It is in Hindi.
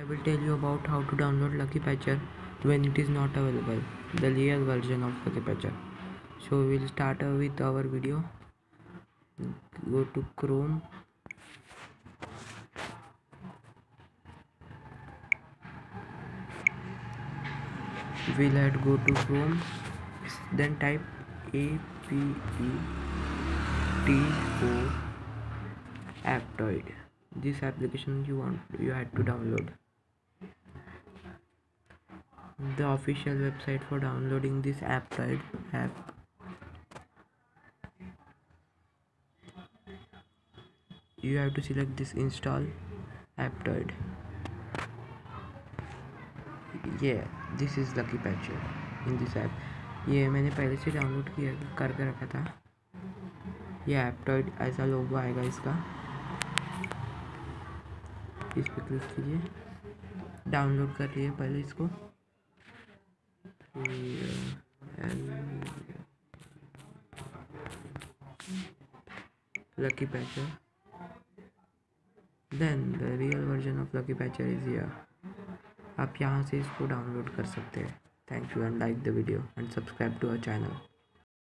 I will tell you about how to download Lucky Patcher when it is not available, the real version of Lucky Patcher. So we will start with our video. Go to Chrome. We'll add go to Chrome. Then type A P E T O Aptoide. This application you want you had to download the official website for downloading this Aptoide app you have to select this install Aptoide yeah this is lucky patcher in this app ये मैंने पहले से डाउनलोड किया करके रखा था ये एप्टॉइड ऐसा लोगो आएगा इसका इस पर क्लिक कीजिए डाउनलोड कर लिए पहले इसको lucky patcher then the real version of lucky patcher is here आप यहाँ से इसको डाउनलोड कर सकते हैं thank you and like the video and subscribe to our channel